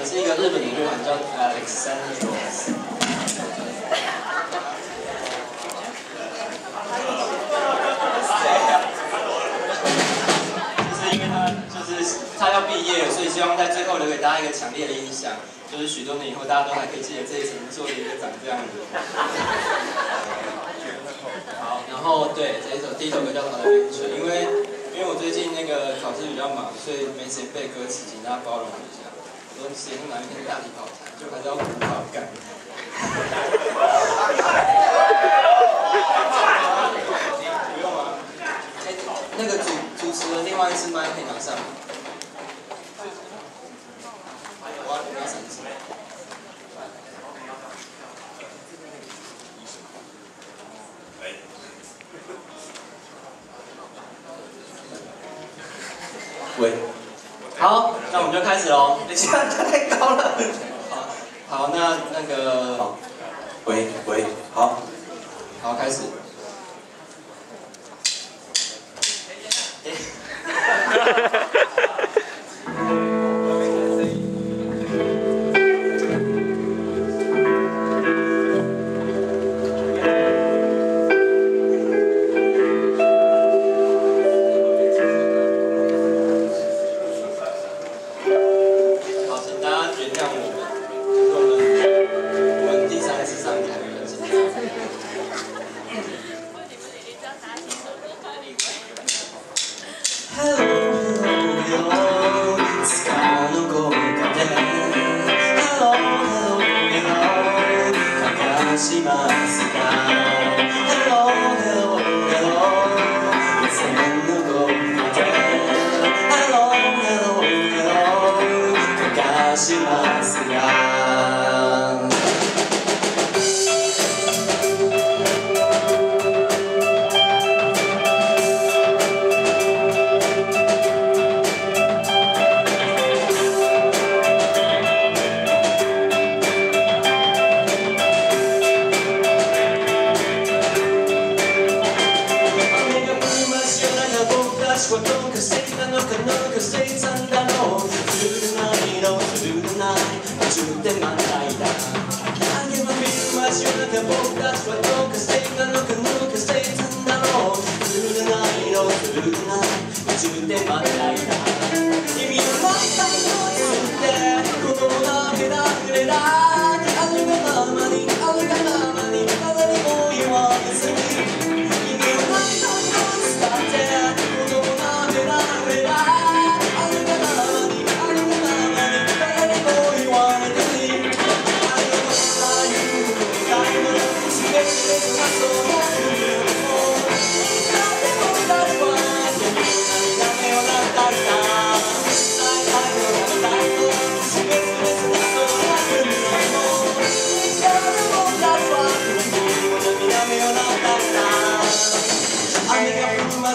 我，是一个日本的乐团叫 Alexandros。就是因为他就是他要毕业，所以希望在最后留给大家一个强烈的印象，就是许多年以后大家都还可以记得这一层做了一个长这样子。好，然后对这一首第一首歌叫做《好的青春》，因为因为我最近那个考试比较忙，所以没时间背歌词，请大家包容一下。我写出哪一天大题考察，就还是要苦考干。不用啊。哎，那个主主持人另外一支麦可以拿上吗？我要拿三支。喂，好，那我们就开始喽。等一下，它太高了。好，好，那那个，好，喂喂，好，好，开始。states なのか抜け states なんだろうずるないのずるない10点満載だ何でも見る街中僕たちはどうか states なのか抜け states なんだろうずるないのずるない10点満載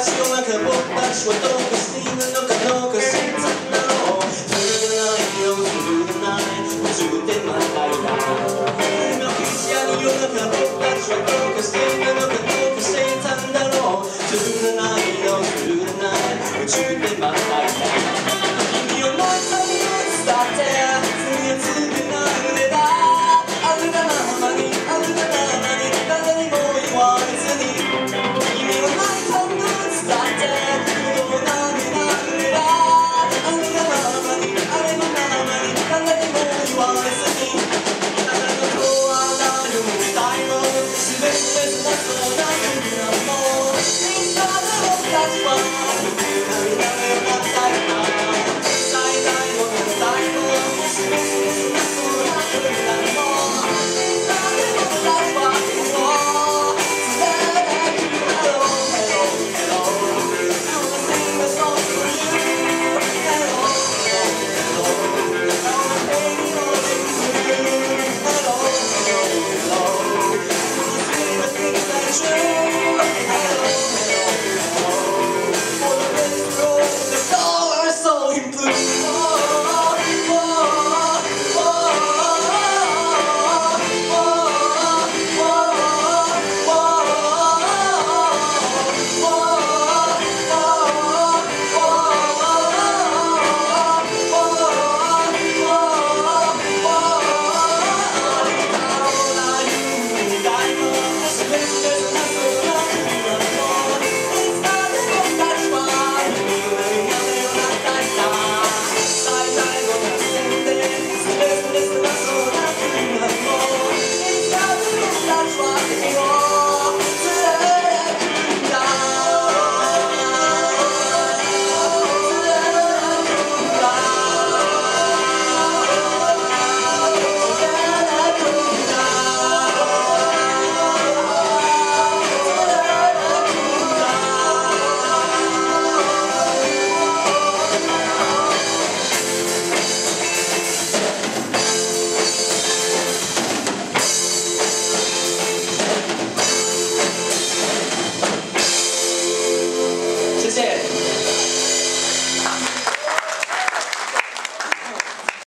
街の中僕たちはどうかしているのかどうかしてたんだろうずるなのかどうかしてたんだろう。ずるないよずるない。途中でまたいだ